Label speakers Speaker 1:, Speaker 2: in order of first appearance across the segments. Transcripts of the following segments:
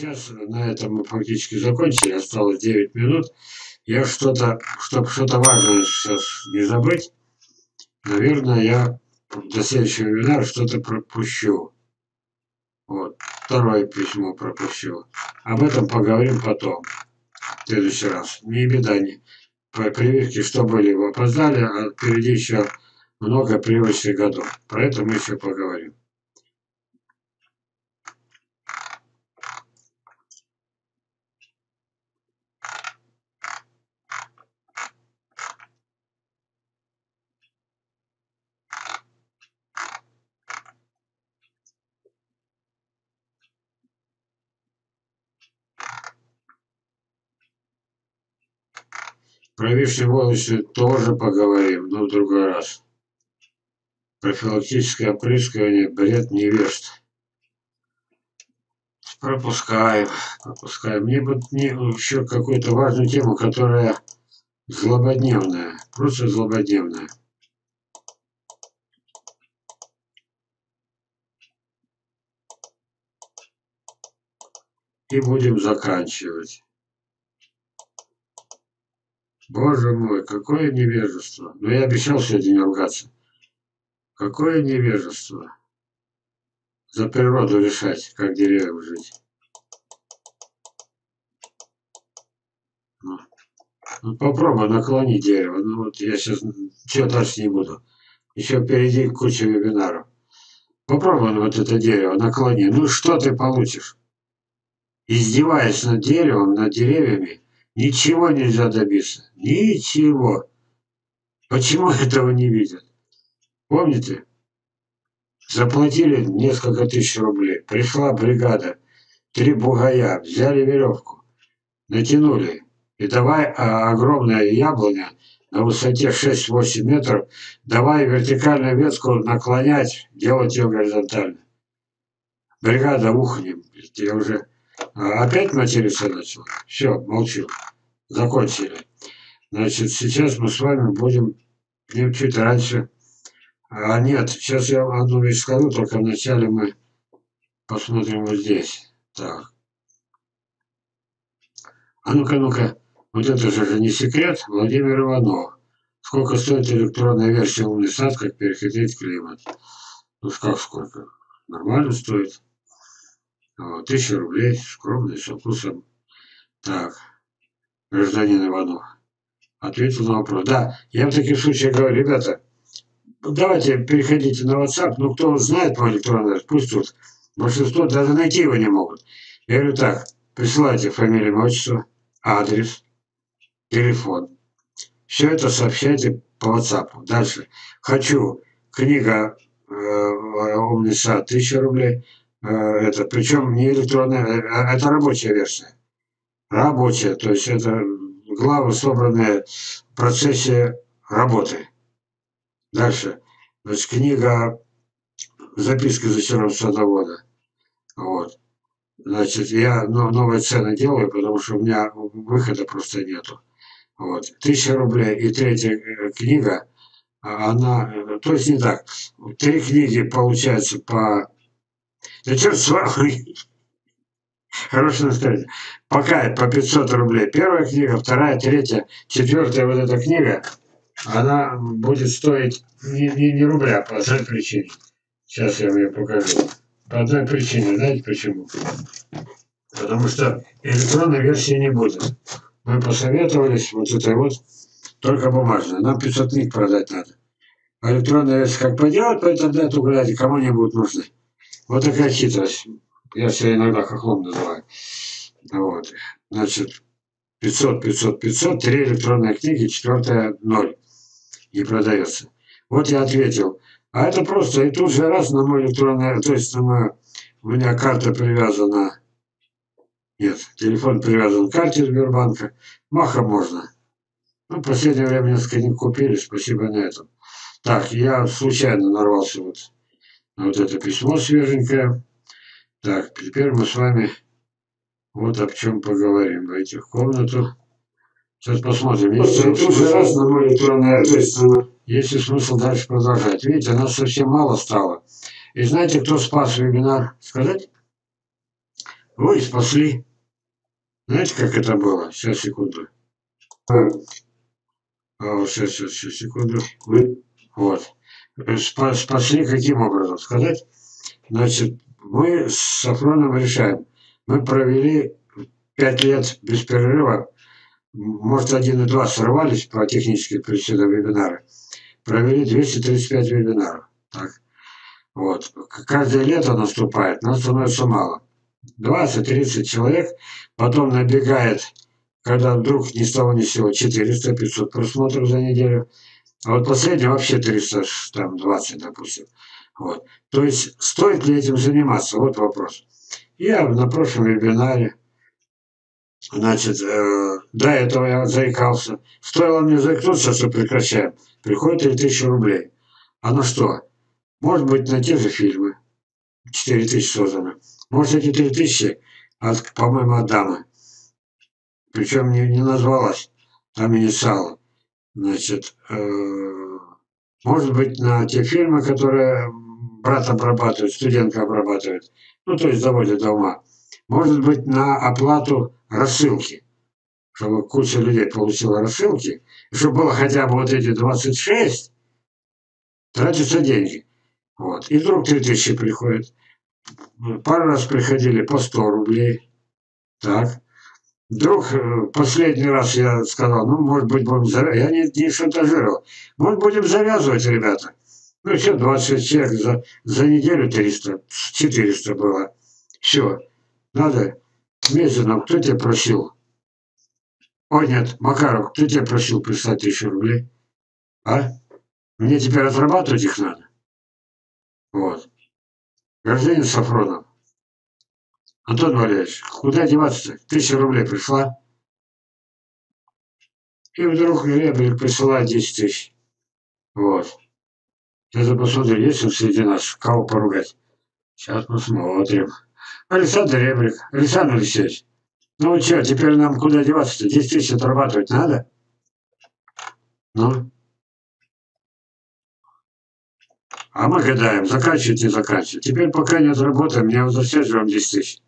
Speaker 1: сейчас на этом мы фактически закончили, осталось 9 минут. Я что-то, чтобы что-то важное сейчас не забыть, наверное, я до следующего вебинара что-то пропущу. Вот, второе письмо пропущу. Об этом поговорим потом, в следующий раз. Не беда, не. По прививке, что были, вы опоздали, а впереди еще много привычных годов. Про это мы еще поговорим. Про вишневолочный тоже поговорим, но в другой раз. Профилактическое опрыскивание – бред невежд. Пропускаем, пропускаем. Мне бы не, еще какую-то важную тему, которая злободневная, просто злободневная. И будем заканчивать. Боже мой, какое невежество. Но я обещал сегодня не ругаться. Какое невежество. За природу решать, как деревьям жить. Ну, ну попробуй наклони дерево. Ну вот я сейчас что дальше не буду. Еще впереди куча вебинаров. Попробуй вот это дерево наклони. Ну что ты получишь? Издеваясь над деревом, над деревьями, Ничего нельзя добиться. Ничего. Почему этого не видят? Помните? Заплатили несколько тысяч рублей. Пришла бригада. Три бугая. Взяли веревку. Натянули. И давай а, огромная яблоня на высоте 6-8 метров. Давай вертикальную ветку наклонять, делать ее горизонтально. Бригада ухнем. Я уже опять материться начал? Все, молчу. Закончили. Значит, сейчас мы с вами будем днем чуть раньше. А нет, сейчас я одну вещь скажу, только вначале мы посмотрим вот здесь. Так. А ну-ка, ну-ка. Вот это же не секрет. Владимир Иванов. Сколько стоит электронная версия «Умный сад», как перехитрить климат? Ну, как сколько? Нормально стоит. Тысяча рублей, скромный, с вкусом. Так, гражданин Иванов ответил на вопрос. Да, я в таких случаях говорю, ребята, давайте переходите на WhatsApp, ну кто знает по электронной, пусть тут. Большинство даже найти его не могут. Я говорю так, присылайте фамилию, отчество, адрес, телефон. Все это сообщайте по WhatsApp. Дальше. Хочу книга э, «Умный сад» 1000 рублей. Э, это, причем не электронная, э, а это рабочая версия. Рабочая, то есть это главы, собранные в процессе работы. Дальше. Значит, книга записки за зачаров садовода. Вот. Значит, я новые цены делаю, потому что у меня выхода просто нету. Вот. Тысяча рублей. И третья э, книга, а она, то есть не так. Три книги получается по да черт с вами. Хорошее настроение. Пока по 500 рублей. Первая книга, вторая, третья, четвертая вот эта книга, она будет стоить не, не, не рубля по одной причине. Сейчас я вам ее покажу. По одной причине. Знаете почему? Потому что электронной версии не будет. Мы посоветовались, вот это вот, только бумажная. Нам 500 книг продать надо. А электронная версия как пойдет по интернету гулять, кому не будут нужны. Вот такая хитрость. Я себя иногда хохлом называю. Вот. Значит, 500, 500, 500, три электронные книги, четвертая ноль. Не продается. Вот я ответил. А это просто, и тут же раз на мой электронный, то есть на мою, у меня карта привязана, нет, телефон привязан к карте Сбербанка, маха можно. Ну, в последнее время несколько не купили, спасибо на этом. Так, я случайно нарвался вот вот это письмо свеженькое. Так, теперь мы с вами вот об чем поговорим. Войти в комнату. Сейчас посмотрим. Уже раз на есть ли смысл дальше продолжать. Видите, нас совсем мало стало. И знаете, кто спас вебинар? Сказать? Вы спасли. Знаете, как это было? Сейчас, секунду. О, сейчас, сейчас, сейчас, секунду. Вы, вот. Спасли каким образом? Сказать? Значит, мы с Сафроном решаем. Мы провели пять лет без перерыва. Может, один и два сорвались по техническим причинам вебинара. Провели 235 вебинаров. Так. Вот. Каждое лето наступает, нас становится мало. 20-30 человек, потом набегает, когда вдруг ни с того ни с сего 400-500 просмотров за неделю. А вот последний вообще 320, допустим. Вот. То есть, стоит ли этим заниматься? Вот вопрос. Я на прошлом вебинаре, значит, э, до этого я заикался. Стоило мне заикнуться, что прекращаем. Приходит 3000 рублей. А на что? Может быть, на те же фильмы. 4000 создано. Может, эти 3000, от, по-моему, от дамы. Причем не, не назвалась там инициалы. Значит, э, может быть, на те фильмы, которые брат обрабатывает, студентка обрабатывает, ну, то есть доводит до ума. Может быть, на оплату рассылки, чтобы куча людей получила рассылки, чтобы было хотя бы вот эти 26, тратятся деньги. Вот. И вдруг 3000 приходит. Пару раз приходили по 100 рублей. Так. Вдруг э, последний раз я сказал, ну, может быть, будем завязывать. Я не, не шантажировал. Может, будем завязывать, ребята. Ну, еще 20 человек за, за неделю 300, 400 было. Все. Надо. Мезенов, кто тебя просил? Ой, нет, Макаров, кто тебя просил прислать тысячу рублей? А? Мне теперь отрабатывать их надо? Вот. Гражданин Сафронов. Антон Валерьевич, куда деваться-то? Тысяча рублей пришла. И вдруг Ребрик присылает 10 тысяч. Вот. Это посмотри, есть он среди нас, кого поругать. Сейчас посмотрим. Александр Ребрик, Александр Алексеевич. Ну что, теперь нам куда деваться-то? 10 тысяч отрабатывать надо? Ну? А мы гадаем, заканчивать, не заканчивать. Теперь пока не отработаем, не возвращаем 10 тысяч.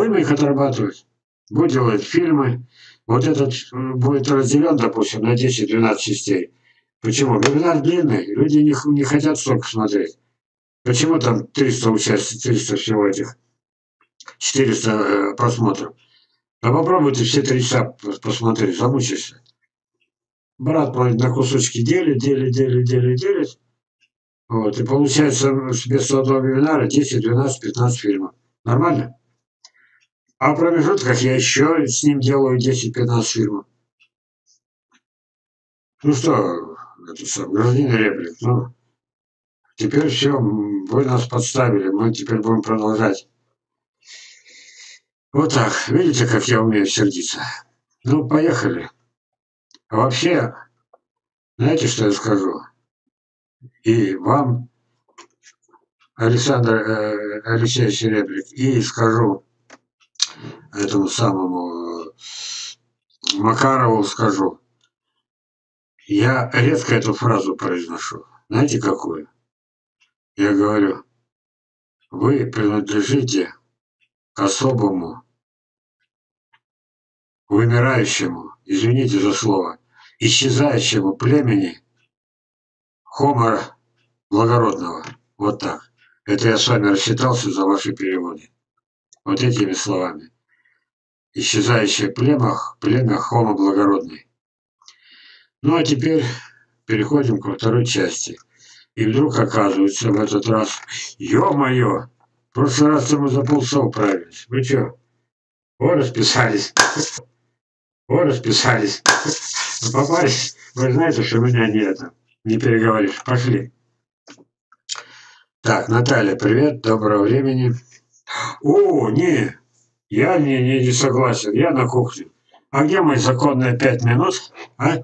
Speaker 1: Будем их отрабатывать. Будем делать фильмы. Вот этот э, будет разделен, допустим, на 10-12 частей. Почему? Вебинар длинный, люди не, не хотят столько смотреть. Почему там 300 участников, 300 всего этих, 400 э, просмотров? А попробуйте все три часа посмотреть, замучишься. Брат на кусочки делит, делит, делит, делит, делит. Вот, и получается вместо одного вебинара 10, 12, 15 фильмов. Нормально? А в промежутках я еще с ним делаю 10-15 фильмов. Ну что, это сам, гражданин реплик, ну, теперь все, вы нас подставили, мы теперь будем продолжать. Вот так, видите, как я умею сердиться? Ну, поехали. А вообще, знаете, что я скажу? И вам, Александр э, Алексеевич Реплик, и скажу, этому самому э, Макарову скажу. Я редко эту фразу произношу. Знаете, какую? Я говорю, вы принадлежите к особому, вымирающему, извините за слово, исчезающему племени хомора благородного. Вот так. Это я с вами рассчитался за ваши переводы. Вот этими словами исчезающее племя, племя Хома Благородный. Ну а теперь переходим ко второй части. И вдруг оказывается в этот раз, ё-моё, в прошлый раз мы за полчаса управились. Вы чё? О, расписались. О, расписались. Вы попались. Вы знаете, что меня не это, не переговоришь. Пошли. Так, Наталья, привет, доброго времени. О, не, я не, не, не согласен, я на кухне. А где мои законные пять минут? А?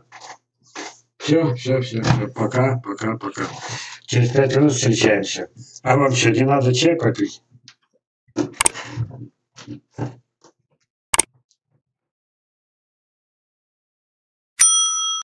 Speaker 1: Все, все, все, все. Пока, пока, пока. Через пять минут встречаемся. А вам что, не надо чай попить?